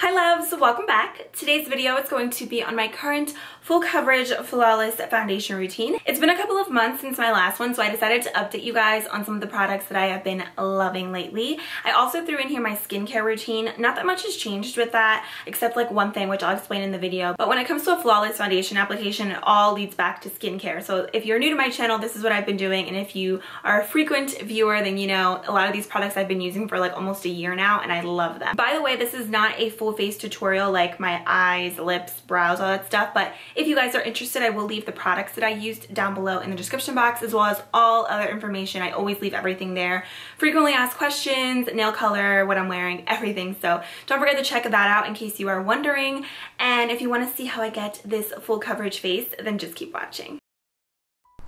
Hi loves, welcome back. Today's video is going to be on my current full coverage flawless foundation routine. It's been a couple of months since my last one so I decided to update you guys on some of the products that I have been loving lately. I also threw in here my skincare routine. Not that much has changed with that except like one thing which I'll explain in the video. But when it comes to a flawless foundation application it all leads back to skincare. So if you're new to my channel this is what I've been doing and if you are a frequent viewer then you know a lot of these products I've been using for like almost a year now and I love them. By the way this is not a full face tutorial like my eyes, lips, brows, all that stuff but if you guys are interested, I will leave the products that I used down below in the description box as well as all other information. I always leave everything there. Frequently asked questions, nail color, what I'm wearing, everything. So don't forget to check that out in case you are wondering. And if you want to see how I get this full coverage face, then just keep watching.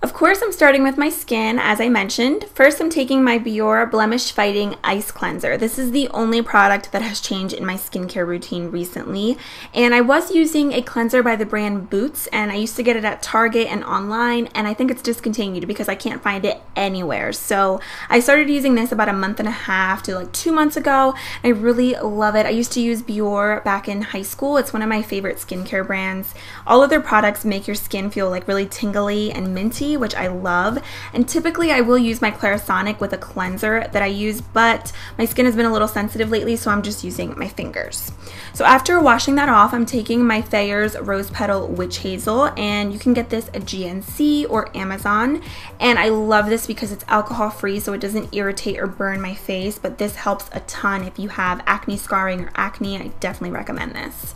Of course, I'm starting with my skin, as I mentioned. First, I'm taking my Bioré Blemish Fighting Ice Cleanser. This is the only product that has changed in my skincare routine recently. And I was using a cleanser by the brand Boots, and I used to get it at Target and online, and I think it's discontinued because I can't find it anywhere. So I started using this about a month and a half to like two months ago. I really love it. I used to use Bioré back in high school. It's one of my favorite skincare brands. All of their products make your skin feel like really tingly and minty which I love. And typically I will use my Clarisonic with a cleanser that I use, but my skin has been a little sensitive lately, so I'm just using my fingers. So after washing that off, I'm taking my Thayer's Rose Petal Witch Hazel, and you can get this at GNC or Amazon. And I love this because it's alcohol free, so it doesn't irritate or burn my face, but this helps a ton if you have acne scarring or acne. I definitely recommend this.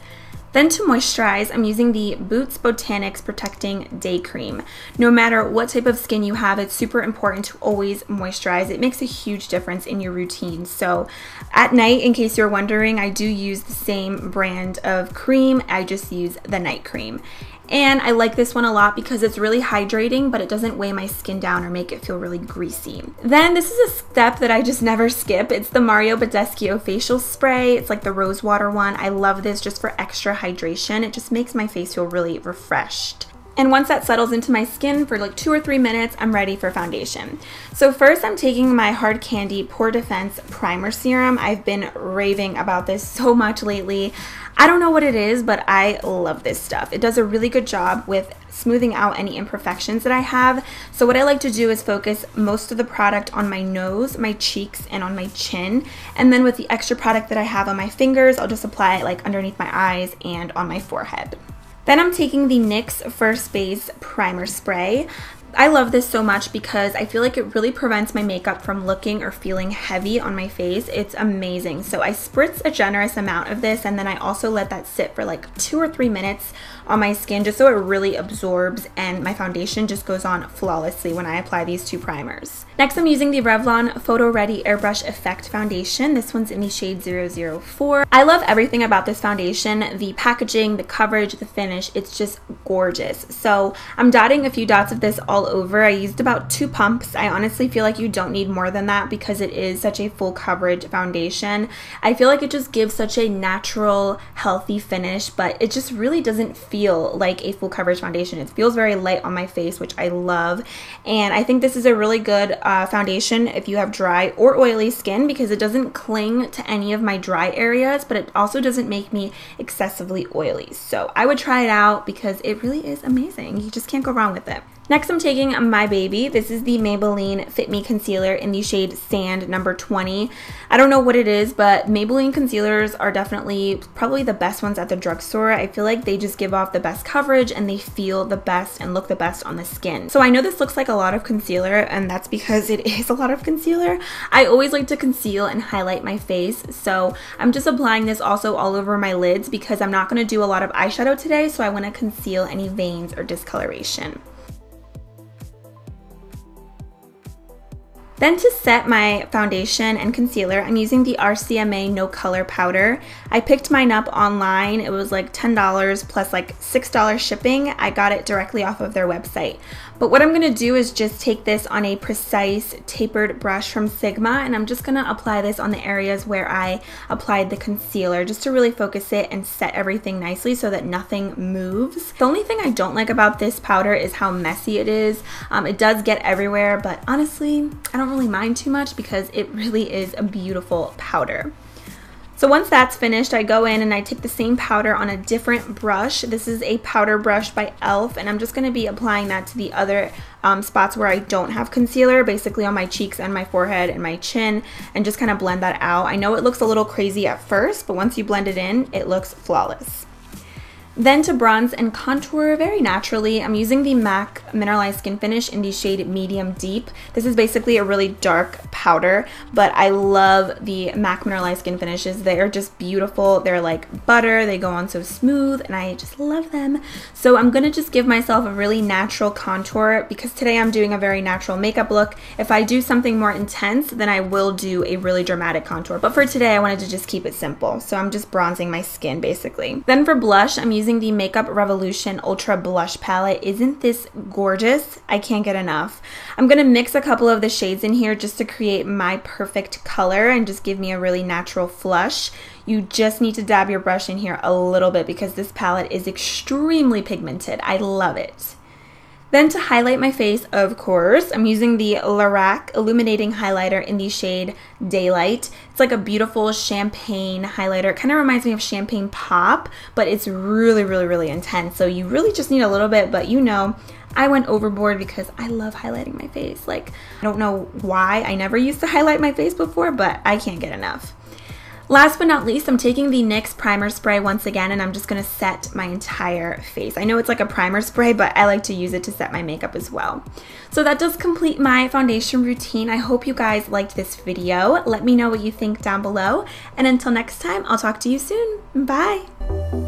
Then to moisturize, I'm using the Boots Botanics Protecting Day Cream. No matter what type of skin you have, it's super important to always moisturize. It makes a huge difference in your routine. So at night, in case you're wondering, I do use the same brand of cream. I just use the night cream. And I like this one a lot because it's really hydrating, but it doesn't weigh my skin down or make it feel really greasy. Then this is a step that I just never skip. It's the Mario Badescu facial spray. It's like the rose water one. I love this just for extra hydration. It just makes my face feel really refreshed. And once that settles into my skin for like two or three minutes, I'm ready for foundation. So first I'm taking my Hard Candy Pore Defense Primer Serum. I've been raving about this so much lately. I don't know what it is, but I love this stuff. It does a really good job with smoothing out any imperfections that I have. So what I like to do is focus most of the product on my nose, my cheeks, and on my chin. And then with the extra product that I have on my fingers, I'll just apply it like underneath my eyes and on my forehead. Then I'm taking the NYX First Base Primer Spray. I love this so much because I feel like it really prevents my makeup from looking or feeling heavy on my face. It's amazing. So I spritz a generous amount of this and then I also let that sit for like two or three minutes on my skin just so it really absorbs and my foundation just goes on flawlessly when I apply these two primers. Next I'm using the Revlon Photo Ready Airbrush Effect Foundation. This one's in the shade 004. I love everything about this foundation. The packaging, the coverage, the finish, it's just gorgeous. So I'm dotting a few dots of this all over. I used about two pumps. I honestly feel like you don't need more than that because it is such a full coverage foundation. I feel like it just gives such a natural, healthy finish, but it just really doesn't feel like a full coverage foundation. It feels very light on my face, which I love. And I think this is a really good uh, foundation if you have dry or oily skin because it doesn't cling to any of my dry areas, but it also doesn't make me excessively oily. So I would try it out because it really is amazing. You just can't go wrong with it. Next, I'm taking My Baby. This is the Maybelline Fit Me Concealer in the shade Sand number 20. I don't know what it is, but Maybelline concealers are definitely probably the best ones at the drugstore. I feel like they just give off the best coverage and they feel the best and look the best on the skin. So I know this looks like a lot of concealer and that's because it is a lot of concealer. I always like to conceal and highlight my face. So I'm just applying this also all over my lids because I'm not going to do a lot of eyeshadow today. So I want to conceal any veins or discoloration. Then to set my foundation and concealer, I'm using the RCMA No Color Powder. I picked mine up online. It was like $10 plus like $6 shipping. I got it directly off of their website. But what I'm going to do is just take this on a precise tapered brush from Sigma and I'm just going to apply this on the areas where I applied the concealer just to really focus it and set everything nicely so that nothing moves. The only thing I don't like about this powder is how messy it is. Um, it does get everywhere but honestly I don't really mind too much because it really is a beautiful powder. So once that's finished, I go in and I take the same powder on a different brush. This is a powder brush by e.l.f. and I'm just going to be applying that to the other um, spots where I don't have concealer, basically on my cheeks and my forehead and my chin, and just kind of blend that out. I know it looks a little crazy at first, but once you blend it in, it looks flawless. Then to bronze and contour very naturally, I'm using the MAC Mineralized Skin Finish in the shade Medium Deep. This is basically a really dark powder, but I love the MAC Mineralized Skin Finishes. They are just beautiful. They're like butter. They go on so smooth, and I just love them. So I'm going to just give myself a really natural contour because today I'm doing a very natural makeup look. If I do something more intense, then I will do a really dramatic contour. But for today, I wanted to just keep it simple. So I'm just bronzing my skin, basically. Then for blush, I'm using using the Makeup Revolution Ultra Blush Palette. Isn't this gorgeous? I can't get enough. I'm going to mix a couple of the shades in here just to create my perfect color and just give me a really natural flush. You just need to dab your brush in here a little bit because this palette is extremely pigmented. I love it. Then to highlight my face, of course, I'm using the Lorac Illuminating Highlighter in the shade Daylight. It's like a beautiful champagne highlighter. It kind of reminds me of Champagne Pop, but it's really, really, really intense. So you really just need a little bit, but you know, I went overboard because I love highlighting my face. Like, I don't know why. I never used to highlight my face before, but I can't get enough. Last but not least, I'm taking the NYX primer spray once again and I'm just going to set my entire face. I know it's like a primer spray, but I like to use it to set my makeup as well. So that does complete my foundation routine. I hope you guys liked this video. Let me know what you think down below. And until next time, I'll talk to you soon. Bye!